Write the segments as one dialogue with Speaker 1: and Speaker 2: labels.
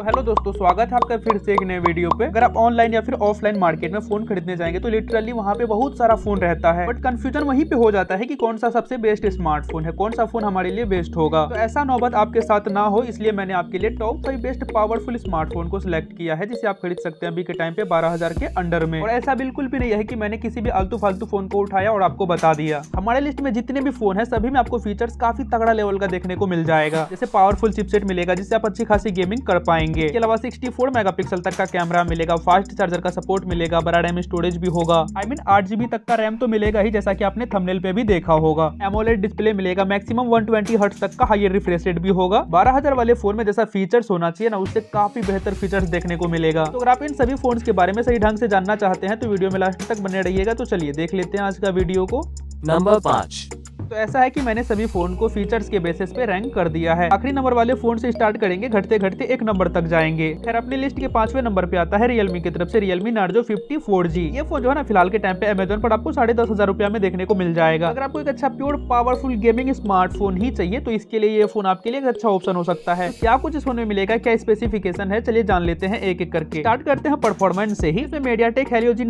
Speaker 1: तो हेलो दोस्तों, स्वागत है आपका फिर से एक नए वीडियो पे। अगर आप ऑनलाइन या फिर ऑफलाइन मार्केट में फ़ोन खरीदने जाएँगे तो लिटरली वहाँ पे बहुत सारा फ़ोन रहता है। बट कंफ्यूजन वहीं पे हो जाता है कि कौन सा सबसे बेस्ट स्मार्टफ़ोन है, कौन सा फ़ोन हमारे लिए बेस्ट होगा। तो ऐसा नौबत आपके साथ ना हो, इसलिए मैंने आपके लिए top five best powerful smartphone को सिलेक्ट किया है, जिसे आप खरीद सकते हैं अभी के टाइम पे बारह के अंडर में। और ऐसा बिल्कुल भी नहीं है की मैंने किसी भी आलतू फालतू फ़ोन को उठाया और आपको बता दिया। हमारे लिस्ट में जितने भी फ़ोन है, सभी में आपको फीचर्स काफ़ी तगड़ा लेवल का देखने को मिल जाएगा। जैसे पावरफुल चिपसेट मिलेगा, जिससे आप अच्छी खासी गेमिंग कर पाएँगे। इसके अलावा 64 मेगापिक्सल तक का कैमरा मिलेगा। फास्ट चार्जर का सपोर्ट मिलेगा। बड़ा रैम स्टोरेज भी होगा। आई मीन आठ जीबी तक का रैम तो मिलेगा ही जैसा की आपने थंबनेल पे भी देखा होगा। एमोलेट डिस्प्ले मिलेगा। मैक्सिमम वन ट्वेंटी तक का हाइयर रिफ्रेश रेट भी होगा। बारह वाले फ़ोन में जैसा फीचर्स होना चाहिए ना उससे काफ़ी बेहतर फीचर्स देखने को मिलेगा। तो अगर आप इन सभी फ़ोन के बारे में सही ढंग से जानना चाहते हैं तो वीडियो में लास्ट तक बने रहिएगा। तो चलिए देख लेते हैं आज का वीडियो को।
Speaker 2: नंबर पाँच।
Speaker 1: तो ऐसा है कि मैंने सभी फ़ोन को फीचर्स के बेसिस पे रैंक कर दिया है। आखिरी नंबर वाले फ़ोन से स्टार्ट करेंगे घटते घटते एक नंबर तक जाएँगे। खैर, अपनी लिस्ट के पाँचवें नंबर पे आता है रियलमी की तरफ़ से रियलमी नार्जो फिफ्टी फोर ये फ़ोन जो है ना, फ़िलहाल के टाइम पे अमेजोन पर आपको साढ़े दस हज़ार रुपया में देखने को मिल जाएगा। अगर आपको एक अच्छा प्योर पावरफुल गेमिंग स्मार्टफ़ोन ही चाहिए तो इसके लिए ये फ़ोन आपके लिए एक अच्छा ऑप्शन हो सकता है। क्या कुछ इस फ़ोन में मिलेगा? क्या स्पेसिफिकेशन है? चलिए जान लेते हैं एक एक करके। स्टार्ट करते हैं परफॉर्मेंस से ही। इसमें मीडिया टेक हेलियो जी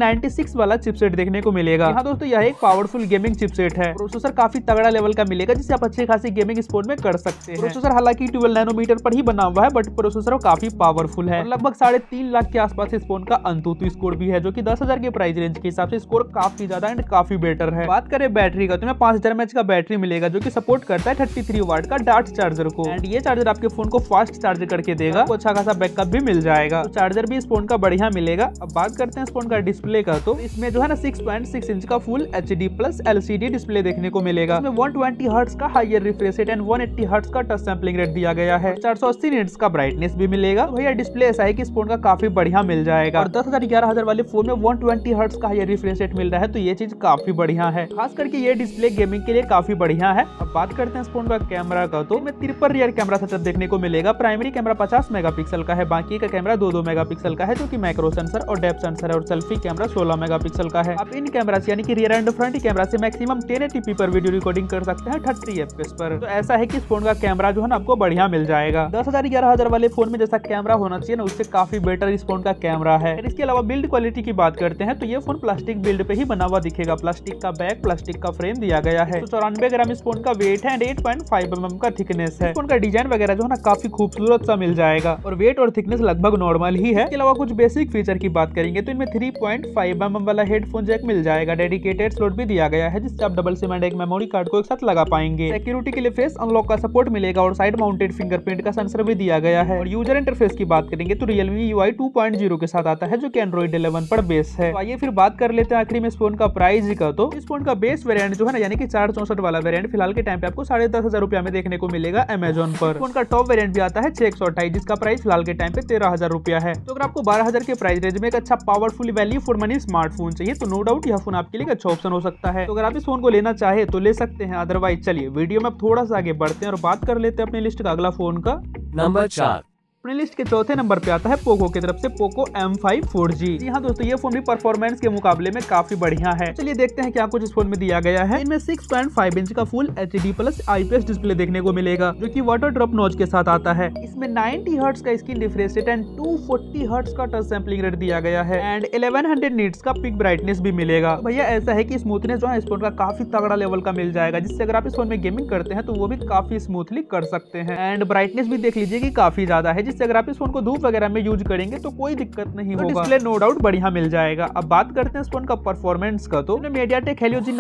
Speaker 1: वाला चिपसेट देखने को मिलेगा। हाँ दोस्तों, यह एक पावरफुल गेमिंग चिपसेट है। प्रोसेसर काफ़ी तगड़ा लेवल का मिलेगा, जिसे आप अच्छी खासी गेमिंग स्पोर्ट में कर सकते हैं। प्रोसेसर हालाँकि ट्वेल्व नैनोमीटर पर ही बना हुआ है बट प्रोसेसर काफ़ी पावरफुल है। लगभग साढ़े तीन लाख के आसपास इस फ़ोन का अंतुतु स्कोर भी है, जो की दस के प्राइस रेंज के हिसाब से स्कोर काफ़ी ज़्यादा एंड काफ़ी बेटर है। बात करें बैटरी का तो मैं पाँच हज़ार का बैटरी मिलेगा, जो की सपोर्ट करता है थर्टी थ्री का डार्ट चार्जर को। एंड ये चार्जर आपके फ़ोन को फास्ट चार्ज करके देगा तो अच्छा खासा बैकअप भी मिल जाएगा। तो चार्जर भी इस फ़ोन का बढ़िया मिलेगा। अब बात करते हैं इस फ़ोन का डिस्प्ले का तो इसमें जो है ना सिक्स इंच का full H D plus LCD display देखने को मिलेगा। इसमें वन ट्वेंटी हर्ट्स का higher refresh rate and 180 hertz का टच सैंपलिंग रेट दिया गया है। 480 निट्स का ब्राइटनेस भी मिलेगा। भैया डिस्प्ले ऐसा है कि इस फ़ोन का काफ़ी बढ़िया मिल जाएगा। और दस हज़ार ग्यारह हज़ार वाले फ़ोन में 120 हर्ट्ज का रिफ्रेश रेट मिल रहा है तो ये चीज़ काफ़ी बढ़िया है। खास करके ये डिस्प्ले गेमिंग के लिए काफ़ी बढ़िया है। अब बात करते हैं इस फ़ोन का कैमरा का तो तिरपन रियर कैमरा सेटअप देखने को मिलेगा। प्राइमरी कैमरा पचास मेगा का है, बाकी का कैमरा दो दो मेगा का है, जो की माइक्रो सेंसर और डेप सेंसर है और सेल्फी कैमरा सोलह मेगा का है। आप इन कैमरा से यानी कि रियर एंड फ्रंट कैमरा से मैक्सिमम टेन पर वीडियो रिकॉर्डिंग कर सकते हैं थर्टी एफ़ पर। तो ऐसा है कि इस फ़ोन का कैमरा जो है ना आपको बढ़िया मिल जाएगा। दस हज़ार, ग्यारह हज़ार वाले फ़ोन में जैसा कैमरा होना चाहिए ना, उससे काफ़ी बेटर इस फ़ोन का कैमरा है। इसके अलावा बिल्ड क्वालिटी की बात करते हैं तो ये फ़ोन प्लास्टिक बिल्ड पे ही बना हुआ दिखेगा। प्लास्टिक का बैग प्लास्टिक का फ्रेम दिया गया है। तो चौरानवे ग्राम इस फ़ोन का वेट है and eight point five M का थिकनेस है। फ़ोन का डिज़ाइन वगैरह जो है ना, काफ़ी खूबसूरत सा मिल जाएगा। और वेट और थिकनेस लगभग नॉर्मल ही है। इसके अलावा कुछ बेसिक फीचर की बात करेंगे तो इनमें three point five M M वाला हेडफोन जैक मिल जाएगा। डेडिकेटेड स्लॉट भी दिया गया है, जिससे आप डबल सिम एंड एक मेमोरी कार्ड को एक साथ लगा पाएँगे। सिक्योरिटी के लिए फेस अनलॉक का सपोर्ट मिलेगा और साइड माउंटेड फिंगरप्रिंट का सेंसर भी दिया गया है। और यूज़र इंटरफेस की बात करेंगे तो रियलमी यू आई के साथ आता है, जो की एंड्रॉइड इलेवन पर बेस है। तो आइए फिर बात कर लेते हैं आखिरी में इस फ़ोन का प्राइस का। तो इस फ़ोन का बेस वेरियंट जो है ना, यानी कि चार चौसठ वाला वेरियंट फ़िलहाल के टाइम पे आपको साढ़े दस हज़ार रुपया में देखने को मिलेगा अमेजोन पर। फ़ोन का टॉप वेरियंट भी आता है, छह सौ अट्ठाईस, जिसका प्राइस फ़िलहाल के टाइम पे तेरह हज़ार रुपया है। तो अगर आपको बारह हज़ार के प्राइस रेंज में एक अच्छा powerful value for money smartphone चाहिए तो नो डाउट यह फ़ोन आपके लिए अच्छा ऑप्शन हो सकता है। तो अगर आप इस फ़ोन को लेना चाहे तो ले सकते हैं अदरवाइज़ चलिए वीडियो में थोड़ा सा आगे बढ़ते हैं और बात कर लेते हैं अपनी लिस्ट का अगला फ़ोन का।
Speaker 2: नंबर चार।
Speaker 1: अपने लिस्ट के चौथे नंबर पे आता है पोको की तरफ़ से Poco M five four G हाँ दोस्तों, ये फ़ोन भी परफॉर्मेंस के मुकाबले में काफ़ी बढ़िया है। चलिए देखते हैं क्या कुछ इस फ़ोन में दिया गया है। इनमें 6.5 इंच का full H D plus IPS display देखने को मिलेगा, जो कि वाटर ड्रॉप नोच के साथ आता है। इसमें 90 हर्ट्ज का स्क्रीन रेट एंड 240 हर्ट्ज का टच सैम्पलिंग रेट दिया गया है। एंड 1100 नीट्स का पिक ब्राइटनेस भी मिलेगा। भैया, ऐसा है की स्मूथनेस जो है, इस फ़ोन का काफ़ी तगड़ा लेवल का मिल जाएगा, जिससे अगर आप इस फ़ोन में गेमिंग करते हैं तो वो भी काफ़ी स्मूथली कर सकते हैं। एंड ब्राइटनेस भी देख लीजिए की काफ़ी ज़्यादा है जिससे अगर आप इस फ़ोन को धूप वगैरह में यूज़ करेंगे तो कोई दिक्कत नहीं तो होगा। डिस्प्ले नो डाउट बढ़िया मिल जाएगा। अब बात करते हैं इस फ़ोन का परफॉर्मेंस का तो। मीडिया टेक हेलियो जी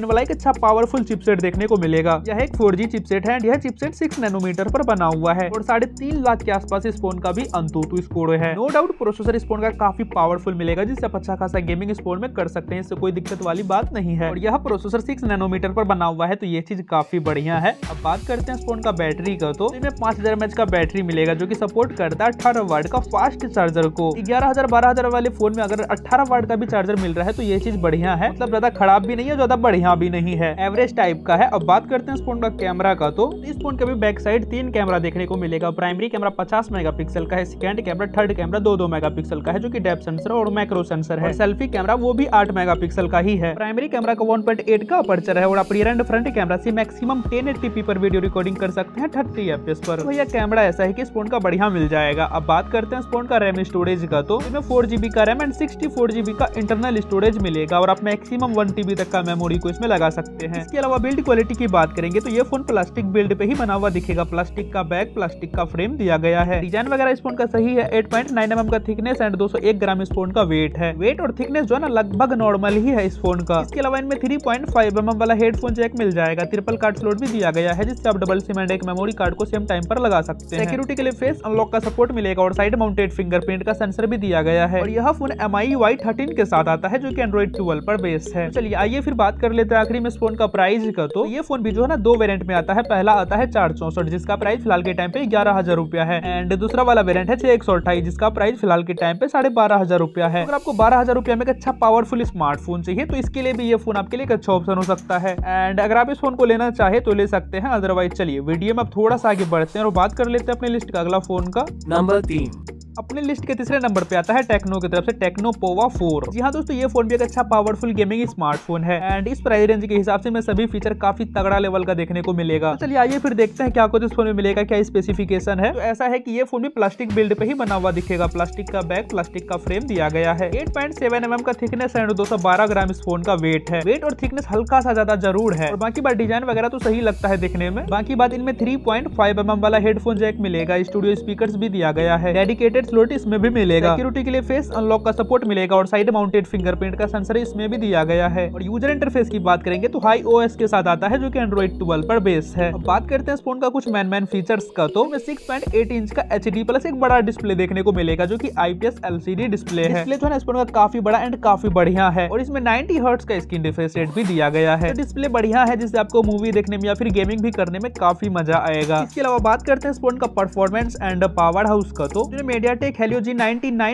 Speaker 1: वाला एक अच्छा पावरफुल चिपसेट देखने को मिलेगा। यह एक फोर चिपसेट है यह चिपसेट सिक्स नैनोमीटर पर बना हुआ है और साढ़े तीन लाख के आसपास इस फ़ोन का भी अंतुतु स्कोर है। नो डाउट प्रोसेसर इस फ़ोन का काफ़ी पावरफुल मिलेगा जिससे आप अच्छा खासा गेमिंग स्पोर्ट में कर सकते हैं इससे कोई दिक्कत वाली बात नहीं है। और यह प्रोसेसर सिक्स नैनोमीटर पर बना हुआ है तो ये चीज़ काफ़ी बढ़िया है। अब बात करते हैं इस फ़ोन का बैटरी का तो। इसमें पाँच हज़ार का बैटरी मिलेगा जो की सपोर्ट करता है अठारह वाट का फास्ट चार्जर को। ग्यारह हज़ार, बारह हज़ार वाले फ़ोन में अगर अठारह वाट का भी चार्जर मिल रहा है तो ये चीज़ बढ़िया है। मतलब ज़्यादा खराब भी नहीं है, ज़्यादा बढ़िया भी नहीं है। एवरेज टाइप का है। अब बात करते हैं इस फ़ोन का कैमरा का। तो इस फ़ोन का भी बैक साइड तीन कैमरा देखने को मिलेगा। प्राइमरी कैमरा पचास मेगा का है सेकंड कैमरा थर्ड कैमरा दो दो मेगा का है, जो की डेप सेंसर और माइक्रो सेंसर है। सेल्फी कैमरा वो भी आठ मेगा का ही है। प्राइमरी कैमरा का वन का अपर्चर है और आप रियर एंड फ्रंट कैमरा से मैक्सिमम टेन पर वीडियो रिकॉर्डिंग कर सकते हैं थर्टी एफ़ पर। भैया कैमरा ऐसा है कि इस फ़ोन का बढ़िया बढ़िया मिल जाएगा। अब बात करते हैं इस फ़ोन का रैम स्टोरेज का। तो इसमें फोर जीबी का RAM and sixty four GB का इंटरनल स्टोरेज मिलेगा और आप मैक्सिमम वन टीबी तक का मेमोरी को इसमें लगा सकते हैं। इसके अलावा बिल्ड क्वालिटी की बात करेंगे तो ये फ़ोन प्लास्टिक बिल्ड पे ही बना हुआ दिखेगा। प्लास्टिक का बैग प्लास्टिक का फ्रेम दिया गया है। डिज़ाइन वगैरह इस फ़ोन का सही है। एट पॉइंट नाइन एम का थिकनेस एंड दो सौ एक ग्राम इस फ़ोन का वेट है। वेट और थिकनेस जो है ना, लगभग नॉर्मल ही है इस फ़ोन का। इसके अलावा इनमें थ्री पॉइंट फाइव एम वाला हेडफोन जैक मिल जाएगा। ट्रिपल कार्ड स्लोट भी दिया गया है, जिससे आप डबल सिम एंड एक मेमोरी कार्ड को सेम टाइम पर लगा सकते हैं। सिक्योरिटी के लिए फेस अनलॉक का सपोर्ट मिलेगा और साइड माउंटेड फिंगरप्रिंट का सेंसर भी दिया गया है। और यह phone M I Y thirteen के साथ आता है, जो की एंड्रॉइड ट्वेल्व पर बेस्ड है। चलिए, आइए फिर बात कर लेते हैं आखिरी में इस फ़ोन का प्राइस का। तो ये फ़ोन भी जो है ना, दो वेरियंट में आता है। पहला आता है चार चौसठ जिसका प्राइस फ़िलहाल के टाइम पे ग्यारह हज़ार रुपया है। एंड दूसरा वाला वेरियंट है छह सौ अट्ठाईस, जिसका प्राइस फ़िलहाल के टाइम पे साढ़े बारह हज़ार रुपया है। अगर आपको बारह हज़ार रुपया में एक अच्छा पावरफुल स्मार्टफ़ोन चाहिए तो इसके लिए भी ये फ़ोन आपके लिए एक अच्छा ऑप्शन हो सकता है। एंड अगर आप इस फ़ोन को लेना चाहे तो ले सकते हैं। अदरवाइज़ चलिए वीडियो में आप थोड़ा सा आगे बढ़ते हैं और बात कर लेते हैं अपने लिस्ट का। अगला फ़ोन का
Speaker 2: नंबर तीन।
Speaker 1: अपने लिस्ट के तीसरे नंबर पे आता है टेक्नो की तरफ़ से टेक्नो पोवा फोर जी हाँ दोस्तों, ये फ़ोन भी एक अच्छा पावरफुल गेमिंग स्मार्टफ़ोन है एंड इस प्राइस रेंज के हिसाब से मैं सभी फीचर काफ़ी तगड़ा लेवल का देखने को मिलेगा। तो चलिए आइए फिर देखते हैं क्या कुछ इस फ़ोन में मिलेगा, क्या स्पेसिफिकेशन है। तो ऐसा है की ये फ़ोन भी प्लास्टिक बिल्ड पे ही बना हुआ दिखेगा। प्लास्टिक का बैग प्लास्टिक का फ्रेम दिया गया है। एट पॉइंट सेवन एम का थिकनेस एंड दो ग्राम इस फ़ोन का वेट है। वेट और थिकनेस हल्का सा ज़्यादा ज़रूर है। और बाकी बात डिज़ाइन वगैरह तो सही लगता है देखने में। बाकी बात इनमें थ्री पॉइंट फाइव एम वाला हेडफोन जैक मिलेगा। स्टूडियो स्पीकर भी दिया गया है। डेडिकेटेड स्लोट इसमें भी मिलेगा। सिक्योरिटी के लिए फेस अनलॉक का सपोर्ट मिलेगा और साइड माउंटेड फिंगरप्रिंट का सेंसर इसमें भी दिया गया है। और यूज़र इंटरफेस की बात करेंगे तो हाई ओएस के साथ आता है जो कि एंड्रॉइड ट्वेल्व पर बेस है। अब बात करते हैं इस फ़ोन का कुछ मैन मैन फीचर्स का। तो सिक्स पॉइंट एट इंच का एचडी प्लस एक बड़ा डिस्प्ले देखने को मिलेगा जो की आईपीएस एलसीडी डिस्प्ले है। डिस्प्ले जो है इस फ़ोन का काफ़ी बड़ा एंड काफ़ी बढ़िया है। और इसमें नाइनटी हर्ट्स का स्क्रीन रिफ्रेश रेट भी दिया गया है। डिस्प्ले बढ़िया है जिससे आपको मूवी देखने में या फिर गेमिंग भी करने में काफ़ी मज़ा आएगा। इसके अलावा बात करते हैं इस फ़ोन का परफॉर्मेंस एंड पावर हाउस का। तो मीडिया टेक हेलियो जी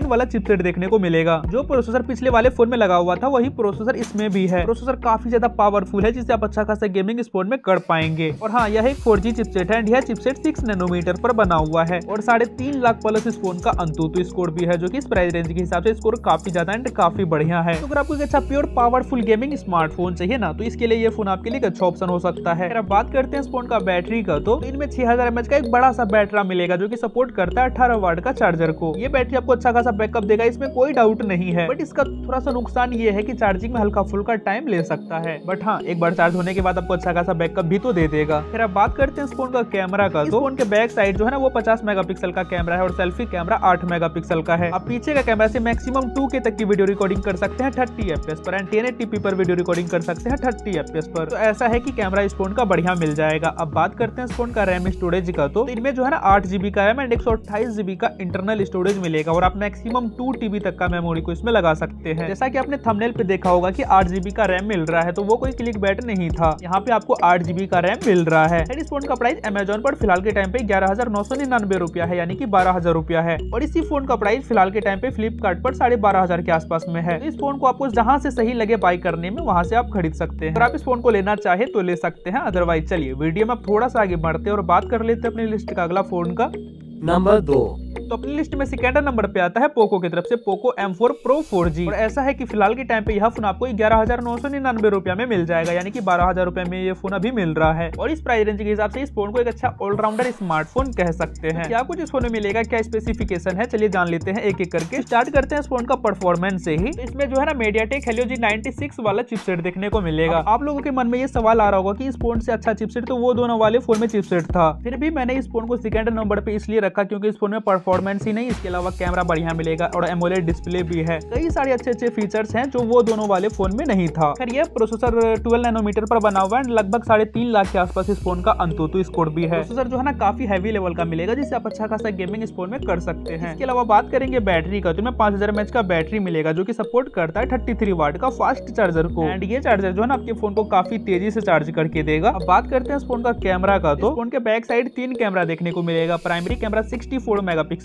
Speaker 1: वाला चिपसेट देखने को मिलेगा, जो प्रोसेसर पिछले वाले फ़ोन में लगा हुआ था, वही प्रोसेसर इसमें भी है। प्रोसेसर काफ़ी ज़्यादा पावरफुल है जिससे आप अच्छा खासा गेमिंग स्पोर्ट में कर पाएँगे। और हाँ यह एक फोर चिपसेट है यह चिपसेट सिक्स नैनोमीटर पर बना हुआ है। और साढ़े तीन लाख प्लस इस फ़ोन का अंतुतु स्कोर भी है, जो की इस प्राइस रेंज के हिसाब से स्कोर काफ़ी ज़्यादा एंड काफ़ी बढ़िया है। तो अगर आपको एक अच्छा प्योर पावरफुल गेमिंग स्मार्टफ़ोन चाहिए ना तो इसके लिए ये फ़ोन आपके लिए एक अच्छा ऑप्शन हो सकता है। अगर आप बात करते हैं इस फ़ोन का बैटरी का तो इनमें छह हज़ार का एक बड़ा सा बैटरा मिलेगा, जो की सपोर्ट करता है अठारह वाट का चार्जर को। ये बैटरी आपको अच्छा खासा बैकअप देगा इसमें कोई डाउट नहीं है। बट इसका थोड़ा सा नुकसान ये है कि चार्जिंग में हल्का फुल्का टाइम ले सकता है। बट हाँ एक बार चार्ज होने के बाद आपको अच्छा खासा बैकअप भी तो दे देगा। फिर आप बात करते हैं इस फ़ोन का कैमरा का। तो फ़ोन के बैक साइड जो है ना वो 50 मेगापिक्सल का कैमरा है और सेल्फी कैमरा 8 मेगापिक्सल का है। अब पीछे का कैमरा से मैक्सिमम टू के तक की वीडियो रिकॉर्डिंग कर सकते हैं थर्टी एफ़ पर। एंड टेन पर वीडियो रिकॉर्डिंग कर सकते हैं थर्टी एफ़ पर। तो ऐसा है की कैमरा इस फ़ोन का बढ़िया मिल जाएगा। अब बात करते हैं इस फ़ोन का रैम स्टोरेज का। तो इनमें जो है ना आठ जीबी का रैम एंड एक सौ अट्ठाईस जीबी का इंटरनल स्टोरेज मिलेगा और आप मैक्सिमम टू टीबी तक का मेमोरी को इसमें लगा सकते हैं। जैसा कि आपने थंबनेल पे देखा होगा कि आठ जीबी का रैम मिल रहा है तो वो कोई क्लिक बैट नहीं था। यहाँ पे आपको आठ जीबी का रैम मिल रहा है। इस फ़ोन का प्राइस अमेजोन पर फ़िलहाल के टाइम पे ग्यारह हज़ार नौ सौ रुपया है, यानी कि बारह हज़ार रुपया है। और इसी फ़ोन का प्राइस फ़िलहाल के टाइम पे फ्लिपकार्ट पर साढ़े बारह हज़ार के आसपास में है। इस फ़ोन को आपको जहाँ से सही लगे बाई करने में, वहाँ से आप खरीद सकते हैं। अगर आप इस फ़ोन को लेना चाहे तो ले सकते हैं। अदरवाइज़ चलिए वीडियो में थोड़ा सा आगे बढ़ते हैं और बात कर लेते हैं अपनी लिस्ट का अगला फ़ोन का।
Speaker 2: नंबर दो।
Speaker 1: तो अपनी लिस्ट में सेकेंड नंबर पे आता है पोको की तरफ़ से, पोको M4 Pro 4G और ऐसा है कि फ़िलहाल के टाइम पे यह फ़ोन आपको ग्यारह हज़ार नौ सौ निन्यानवे रुपया में मिल जाएगा, यानी कि बारह हज़ार में ये फ़ोन अभी मिल रहा है। और इस प्राइस रेंज के हिसाब से इस फ़ोन को एक अच्छा ऑलराउंडर स्मार्टफ़ोन कह सकते हैं। क्या कुछ इस फ़ोन में मिलेगा, क्या स्पेसिफिकेशन है? चलिए जान लेते हैं एक एक करके। स्टार्ट करते हैं इस फ़ोन का परफॉर्मेंस से ही। इसमें जो है ना मीडियाटेक हेलियो जी नाइनटी वाला चिपसेट देखने को मिलेगा। आप लोगों के मन में ये सवाल आ रहा होगा की इस फ़ोन से अच्छा चिपसेट तो वो दोनों वाले फ़ोन में चिपसेट था। फिर भी मैंने इस फ़ोन को सेकेंड नंबर पे इसलिए रखा क्योंकि इस फ़ोन में परफॉर्मेंस ही नहीं, इसके अलावा कैमरा बढ़िया मिलेगा और एमोलेड डिस्प्ले भी है। कई सारे अच्छे अच्छे फीचर्स हैं जो वो दोनों वाले फ़ोन में नहीं था। खैर, ये प्रोसेसर 12 नैनोमीटर पर बना हुआ है लगभग साढ़े तीन लाख के आसपास इस फ़ोन का अंतुतु स्कोर भी है। प्रोसेसर जो है ना, काफ़ी हैवी लेवल का मिलेगा जिससे आप अच्छा खासा गेमिंग इस फ़ोन में कर सकते हैं। इसके अलावा बात करेंगे बैटरी का तो मैं पाँच हज़ार का बैटरी मिलेगा, जो की सपोर्ट करता है थर्टी थ्री वाट का फास्ट चार्जर को। एंड ये चार्जर जो है ना, आपके फ़ोन को काफ़ी तेज़ी से चार्ज करके देगा। अब बात करते हैं इस फ़ोन का कैमरा का तो फ़ोन के बैक साइड तीन कैमरा देखने को मिलेगा। Primary camera sixty four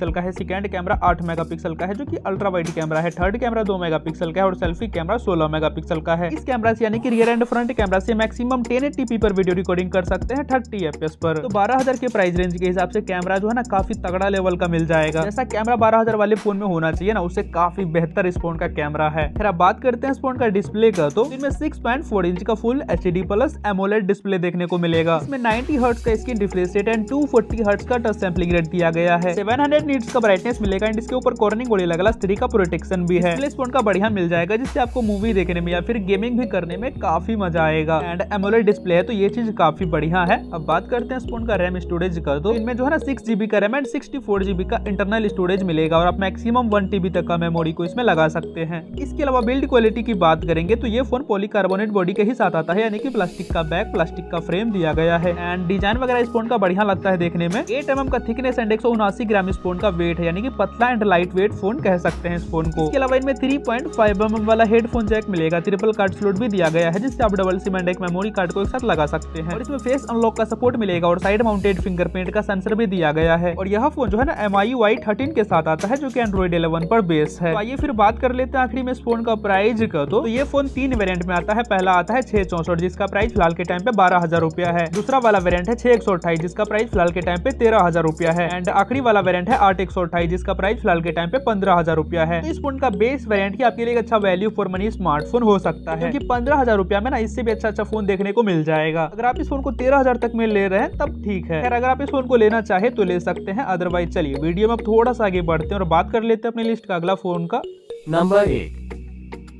Speaker 1: megapixel का है सेकंड कैमरा आठ मेगापिक्सल का है, जो कि अल्ट्रा वाइड कैमरा है। थर्ड कैमरा दो मेगापिक्सल का है और सेल्फी कैमरा सोलह मेगापिक्सल का है। इस कैमरा से यानी कि रियर एंड फ्रंट कैमरा से मैक्सिमम टेन पर वीडियो रिकॉर्डिंग कर सकते हैं थर्टी एफ़ पर। तो बारह के प्राइस रेंज के हिसाब से कैमरा जो है ना, काफ़ी तगड़ा लेवल का मिल जाएगा। जैसा कैमरा बारह हज़ार वाले फ़ोन में होना चाहिए ना, उससे काफ़ी बेहतर इस फ़ोन का कैमरा है। फिर आप बात करते हैं इस फ़ोन का डिस्प्ले का तो इनमें सिक्स इंच का full H D plus AMOLED display देखने को मिलेगा। इसमें नाइन्टी हर्ट्स का screen refresh rate and two forty hertz का टच सैम्पलिंग रेट दिया गया है। सेवन नीट्स का ब्राइटनेस मिलेगा एंड इसके ऊपर कॉर्निंग गोरिल्ला ग्लास थ्री का प्रोटेक्शन भी है। फ़ोन का बढ़िया मिल जाएगा, जिससे आपको मूवी देखने में या फिर गेमिंग भी करने में काफ़ी मज़ा आएगा। एंड एमोलेट डिस्प्ले है तो ये चीज़ काफ़ी बढ़िया है। अब बात करते हैं इस फ़ोन का रैम स्टोरेज कर दो। इनमें जो है ना सिक्स जीबी का RAM and sixty four GB का इंटरनल स्टोरेज मिलेगा और आप मैक्सिमम वन टीबी तक का मेमोरी को इसमें लगा सकते हैं। इसके अलावा बिल्ड क्वालिटी की बात करेंगे तो ये फ़ोन पॉलीकार्बोनेट बॉडी के ही साथ आता है, यानी कि प्लास्टिक का बैग प्लास्टिक का फ्रेम दिया गया है। एंड डिज़ाइन वगैरह इस फ़ोन का बढ़िया लगता है देखने में। एट एम का थिकनेस एंड एक ग्राम इस फ़ोन का वेट है, यानी कि पतला एंड लाइट वेट फ़ोन कह सकते हैं इस फ़ोन को। इसके अलावा इनमें थ्री पॉइंट फाइव एम वाला हेडफोन जैक मिलेगा। ट्रिपल कार्ड स्लोट भी दिया गया है, जिससे आप डबल सिम एंड एक मेमोरी कार्ड को एक साथ लगा सकते हैं। और इसमें फेस अनलॉक का सपोर्ट मिलेगा और साइड माउंटेड फिंगरप्रिंट का सेंसर भी दिया गया है। और यह फ़ोन जो है ना एम आई वाई थर्टीन के साथ आता है, जो की एंड्रॉइड इलेवन पर बेस है। तो आइए फिर बात कर लेते हैं आखिरी में इस फ़ोन का प्राइस का। तो ये फ़ोन तीन वेरियंट में आता है, पहला आता है छह चौसठ, जिसका प्राइस फ़िलहाल के टाइम पे बारह हज़ार रुपया है। दूसरा वाला वेरियंट है छह एक सौ अट्ठाईस, जिसका प्राइस फ़िलहाल के टाइम पे तेरह हज़ार रुपया है। एंड आखिरी वाला वेरियंट है आठ एक सौ अट्ठाईस, जिसका प्राइस फ़िलहाल के टाइम पे पंद्रह हज़ार रुपया है। तो इस फ़ोन का बेस वेरियंट की आपके लिए अच्छा वैल्यू फॉर मनी स्मार्टफ़ोन हो सकता है। क्योंकि पंद्रह हज़ार रुपया में ना इससे भी अच्छा अच्छा फ़ोन देखने को मिल जाएगा। अगर आप इस फ़ोन को तेरह हज़ार तक में ले रहे हैं, तब ठीक है। अगर आप इस फ़ोन को लेना चाहे तो ले सकते हैं। अदरवाइज़ चलिए वीडियो में थोड़ा सा आगे बढ़ते हैं और बात कर लेते हैं अपनी लिस्ट का अगला फ़ोन का।
Speaker 2: नंबर एक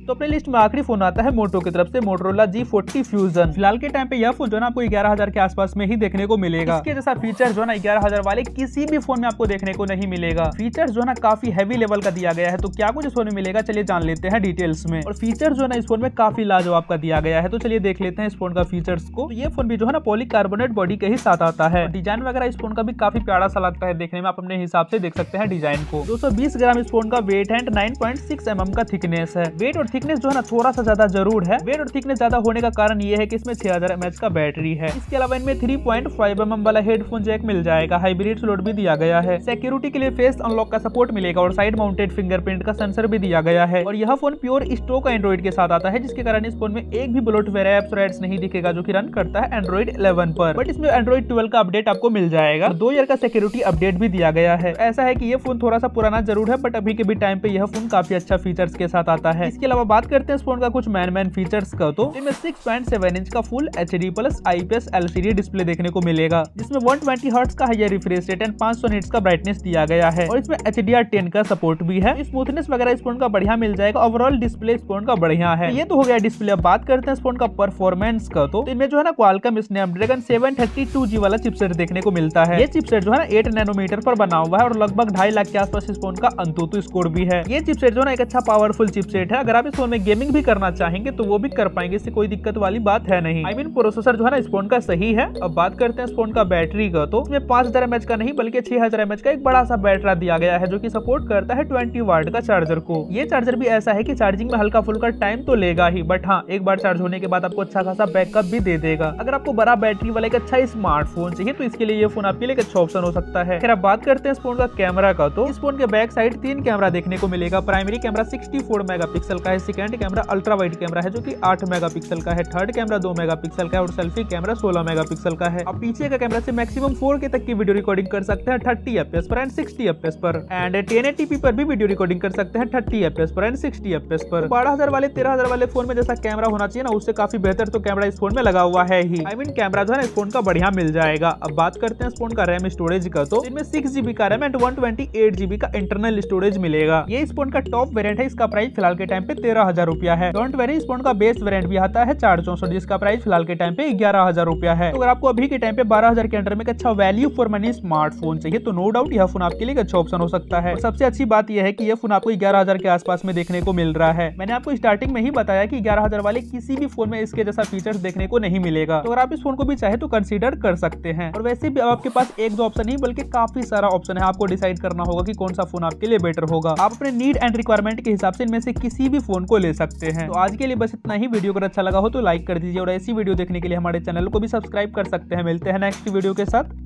Speaker 1: तो अपने लिस्ट में आखिरी फ़ोन आता है मोटो की तरफ़ से मोटरोला जी फोर्टी फ्यूजन फ़िलहाल के टाइम पे यह फ़ोन जो है आपको ग्यारह हज़ार के आसपास में ही देखने को मिलेगा। इसके जैसा फीचर जो ना ग्यारह हज़ार वाले किसी भी फ़ोन में आपको देखने को नहीं मिलेगा। फीचर जो ना काफ़ी हैवी लेवल का दिया गया है तो क्या कुछ इस फ़ोन में मिलेगा? चलिए जान लेते हैं डिटेल्स में। और फीचर जो ना इस फ़ोन में काफ़ी लाजवाब का दिया गया है तो चलिए देख लेते हैं इस फ़ोन का फीचर्स को। ये फ़ोन भी जो है ना पॉलीकार्बोनेट बॉडी के ही साथ आता है। डिज़ाइन वगैरह इस फ़ोन का भी काफ़ी प्यारा सा लगता है देखने में, आप अपने हिसाब से देख सकते हैं डिज़ाइन को। दो सौ बीस ग्राम इस फ़ोन का वेट है नाइन पॉइंट का थिकनेस है। वेट और थिकनेस जो है ना थोड़ा सा ज़्यादा ज़रूर है। वेट और थिकनेस ज़्यादा होने का कारण ये है कि इसमें छह हज़ार का बैटरी है। इसके अलावा इनमें थ्री पॉइंट फाइव एम वाला हेडफोन जैक मिल जाएगा। हाइब्रिड स्लोट भी दिया गया है। सिक्योरिटी के लिए फेस अनलॉक का सपोर्ट मिलेगा और साइड माउंटेड फिंगरप्रिंट का सेंसर भी दिया गया है। और यह फ़ोन प्योर स्टोक एंड्रॉइड के साथ आता है, जिसके कारण इस फ़ोन में एक भी ब्लोटवेयर एप्स और एड्स नहीं दिखेगा, जो की रन करता है एंड्रॉइड 11 पर। बट इसमें एंड्रॉइड 12 का अपडेट आपको मिल जाएगा। दो ईयर का सिक्योरिटी अपडेट भी दिया गया है। ऐसा है की ये फ़ोन थोड़ा सा पुराना ज़रूर है बट अभी के भी टाइम पे यह फ़ोन काफ़ी अच्छा फीचर्स के साथ आता है। इसके अलावा बात करते हैं इस फ़ोन का कुछ मैन मैन फीचर्स का तो इनमें 6.7 इंच का full H D plus IPS LCD display देखने को मिलेगा, जिसमें वन ट्वेंटी का higher refresh rate and 500 nits का ब्राइटनेस दिया गया है, और इसमें एच डी आर टेन का सपोर्ट भी है। स्मूथनेस वगैरह इस फ़ोन का बढ़िया मिल जाएगा ओवरऑल डिस्प्ले इस फ़ोन का बढ़िया है। ये तो हो गया डिस्प्ले अब बात करते हैं इस फ़ोन का परफॉर्मेंस का तो इनमें जो है ना Qualcomm Snapdragon seven thirty two G वाला चिपसेट देखने को मिलता है। ये चिपसेट जो है ना एट नैनोमीटर पर बना हुआ है, और लगभग ढाई लाख के आसपास इस फ़ोन का अंतुतु स्कोर भी है। ये चिपसेट जो है ना एक अच्छा पावरफुल चिपसेट है। अगर आप इस फ़ोन में गेमिंग भी करना चाहेंगे तो वो भी कर पाएँगे, इससे कोई दिक्कत वाली बात है नहीं। आई मीन प्रोसेसर जो है ना इस फ़ोन का सही है। अब बात करते हैं इस फ़ोन का बैटरी का तो इसमें पाँच हज़ार का नहीं, बल्कि छह हज़ार का एक बड़ा सा बैटरा दिया गया है, जो की सपोर्ट करता है ट्वेंटी वाट का चार्जर को। ये चार्जर भी ऐसा है की चार्जिंग में हल्का फुल्का टाइम तो लेगा ही बट हाँ एक बार चार्ज होने के बाद आपको अच्छा खासा बैकअप भी दे देगा। अगर आपको बड़ा बैटरी वाला एक अच्छा स्मार्टफ़ोन चाहिए तो इसके लिए ये फ़ोन आपके लिए अच्छा ऑप्शन हो सकता है। फिर अब बात करते हैं इस फ़ोन का कैमरा का तो इस फ़ोन के बैक साइड तीन कैमरा देखने को मिलेगा। प्राइमरी कैमरा 64 मेगापिक्सल का है second camera ultra wide camera है, जो कि 8 मेगापिक्सल का है। थर्ड कैमरा दो मेगापिक्सल का है और सेल्फी कैमरा सोलह मेगापिक्सल का है। अब पीछे का कैमरा से मैक्सिमम फोर के तक की वीडियो रिकॉर्डिंग कर सकते हैं थर्टी एफ़ पर एंड सिक्सटी एफ़ पर। एंड टेन पर भी वीडियो रिकॉर्डिंग कर सकते हैं थर्टी एफ़ पर एंड सिक्सटी एफ़ पर। बारह हज़ार वाले, तेरह वाले फ़ोन में जैसा कैमरा होना चाहिए ना, उससे काफ़ी बेहतर तो कैमरा इस फ़ोन में लगा हुआ है ही। आई मीन कैमरा जो है इस फ़ोन का बढ़िया मिल जाएगा। अब बात करते हैं इस फ़ोन का रैम स्टोरेज का। तो इनमें सिक्स जीबी का रैम एंड वन ट्वेंटी का इंटरनल स्टोरेज मिलेगा। ये इस फ़ोन का टॉप वेरियंट है, इसका प्राइस फ़िलहाल के टाइम पे तेरह हज़ार रुपया है। डोंट वेरी इस फ़ोन का बेस वेरियंट भी आता है चार चौसठ, जिसका प्राइस फ़िलहाल के टाइम पे ग्यारह हज़ार रुपया है। तो अगर आपको अभी के टाइम पे बारह हज़ार के अंडर में अच्छा वैल्यू फॉर मनी स्मार्टफ़ोन चाहिए तो नो डाउट यह फ़ोन आपके लिए अच्छा ऑप्शन हो सकता है। सबसे अच्छी बात यह है कि यह फ़ोन आपको ग्यारह के आसपास में देखने को मिल रहा है। मैंने आपको स्टार्टिंग में ही बताया की ग्यारह हज़ार वाले किसी भी फ़ोन में इसके जैसा फीचर्स देखने को नहीं मिलेगा। तो अगर आप इस फ़ोन को भी चाहे तो कंसिडर कर सकते हैं। और वैसे भी आपके पास एक दो ऑप्शन नहीं, बल्कि काफ़ी सारा ऑप्शन है। आपको डिसाइड करना होगा की कौन सा फ़ोन आपके लिए बेटर होगा। आप अपने नीड एंड रिक्वायरमेंट के हिसाब से इनमें से किसी भी फ़ोन को ले सकते हैं। तो आज के लिए बस इतना ही। वीडियो अगर अच्छा लगा हो तो लाइक कर दीजिए और ऐसी वीडियो देखने के लिए हमारे चैनल को भी सब्सक्राइब कर सकते हैं। मिलते हैं नेक्स्ट वीडियो के साथ।